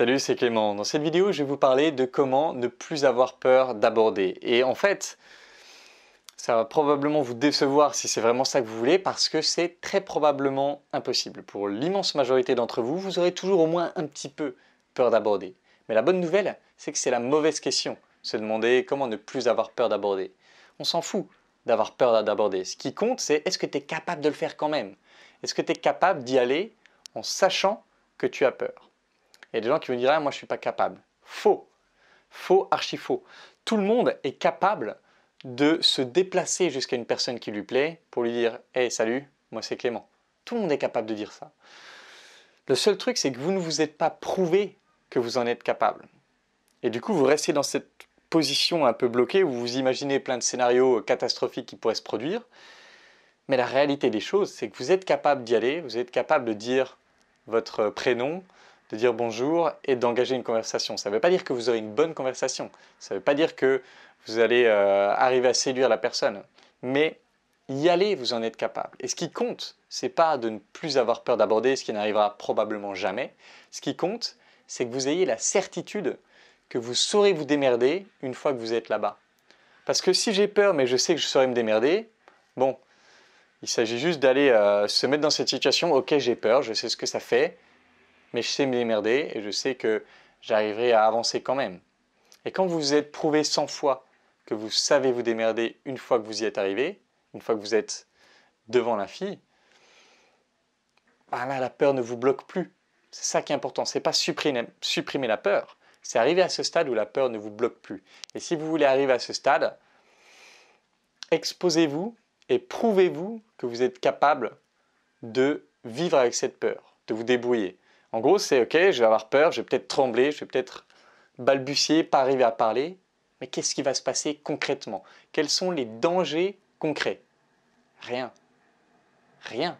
Salut, c'est Clément. Dans cette vidéo, je vais vous parler de comment ne plus avoir peur d'aborder. Et en fait, ça va probablement vous décevoir si c'est vraiment ça que vous voulez parce que c'est très probablement impossible. Pour l'immense majorité d'entre vous, vous aurez toujours au moins un petit peu peur d'aborder. Mais la bonne nouvelle, c'est que c'est la mauvaise question. Se demander comment ne plus avoir peur d'aborder. On s'en fout d'avoir peur d'aborder. Ce qui compte, c'est est-ce que tu es capable de le faire quand même? Est-ce que tu es capable d'y aller en sachant que tu as peur? Il y a des gens qui vont dire ah, moi je suis pas capable. Faux. Faux, archi faux. Tout le monde est capable de se déplacer jusqu'à une personne qui lui plaît pour lui dire Hey, salut, moi c'est Clément. Tout le monde est capable de dire ça. Le seul truc, c'est que vous ne vous êtes pas prouvé que vous en êtes capable. Et du coup, vous restez dans cette position un peu bloquée où vous imaginez plein de scénarios catastrophiques qui pourraient se produire. Mais la réalité des choses, c'est que vous êtes capable d'y aller, vous êtes capable de dire votre prénom, de dire bonjour et d'engager une conversation. Ça ne veut pas dire que vous aurez une bonne conversation. Ça ne veut pas dire que vous allez euh, arriver à séduire la personne. Mais y aller, vous en êtes capable. Et ce qui compte, c'est pas de ne plus avoir peur d'aborder, ce qui n'arrivera probablement jamais. Ce qui compte, c'est que vous ayez la certitude que vous saurez vous démerder une fois que vous êtes là-bas. Parce que si j'ai peur, mais je sais que je saurai me démerder, bon, il s'agit juste d'aller euh, se mettre dans cette situation. Ok, j'ai peur, je sais ce que ça fait, mais je sais me démerder et je sais que j'arriverai à avancer quand même. Et quand vous êtes prouvé 100 fois que vous savez vous démerder une fois que vous y êtes arrivé, une fois que vous êtes devant la fille, bah là, la peur ne vous bloque plus. C'est ça qui est important. C'est pas supprimer la peur. C'est arriver à ce stade où la peur ne vous bloque plus. Et si vous voulez arriver à ce stade, exposez-vous et prouvez-vous que vous êtes capable de vivre avec cette peur, de vous débrouiller. En gros, c'est OK, je vais avoir peur, je vais peut-être trembler, je vais peut-être balbutier, pas arriver à parler, mais qu'est-ce qui va se passer concrètement? Quels sont les dangers concrets? Rien. Rien.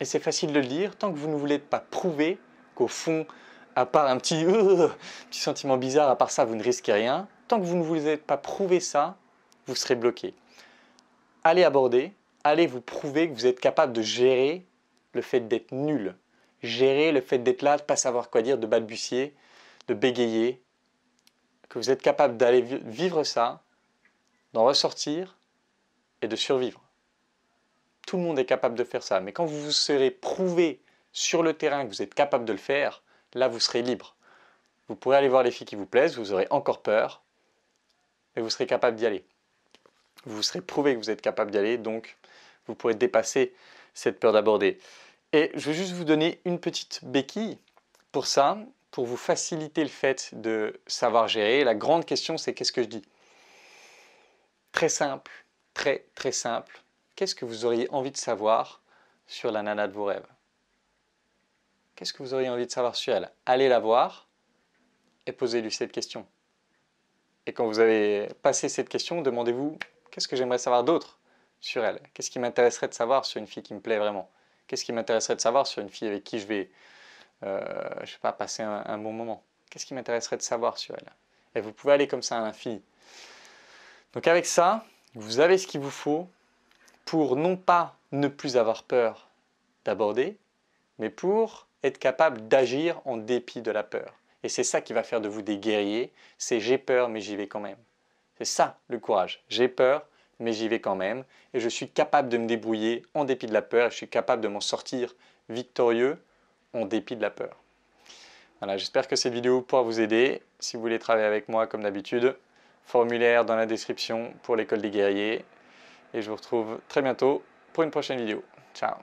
Et c'est facile de le dire, tant que vous ne voulez pas prouver qu'au fond, à part un petit, euh, petit sentiment bizarre, à part ça, vous ne risquez rien, tant que vous ne vous êtes pas prouvé ça, vous serez bloqué. Allez aborder, allez vous prouver que vous êtes capable de gérer le fait d'être nul, gérer le fait d'être là, de ne pas savoir quoi dire, de balbutier, de bégayer, que vous êtes capable d'aller vivre ça, d'en ressortir et de survivre. Tout le monde est capable de faire ça, mais quand vous vous serez prouvé sur le terrain que vous êtes capable de le faire, là vous serez libre. Vous pourrez aller voir les filles qui vous plaisent, vous aurez encore peur, mais vous serez capable d'y aller. Vous vous serez prouvé que vous êtes capable d'y aller, donc vous pourrez dépasser cette peur d'aborder. Et je vais juste vous donner une petite béquille pour ça, pour vous faciliter le fait de savoir gérer. La grande question, c'est qu'est-ce que je dis? Très simple, très très simple. Qu'est-ce que vous auriez envie de savoir sur la nana de vos rêves? Qu'est-ce que vous auriez envie de savoir sur elle? Allez la voir et posez-lui cette question. Et quand vous avez passé cette question, demandez-vous qu'est-ce que j'aimerais savoir d'autre sur elle? Qu'est-ce qui m'intéresserait de savoir sur une fille qui me plaît vraiment? Qu'est-ce qui m'intéresserait de savoir sur une fille avec qui je vais euh, je sais pas, passer un, bon moment? Qu'est-ce qui m'intéresserait de savoir sur elle? Et vous pouvez aller comme ça à l'infini. Donc avec ça, vous avez ce qu'il vous faut pour non pas ne plus avoir peur d'aborder, mais pour être capable d'agir en dépit de la peur. Et c'est ça qui va faire de vous des guerriers, c'est j'ai peur mais j'y vais quand même. C'est ça le courage. J'ai peur mais j'y vais quand même et je suis capable de me débrouiller en dépit de la peur et je suis capable de m'en sortir victorieux en dépit de la peur. Voilà, j'espère que cette vidéo pourra vous aider. Si vous voulez travailler avec moi, comme d'habitude, formulaire dans la description pour l'école des guerriers. Et je vous retrouve très bientôt pour une prochaine vidéo. Ciao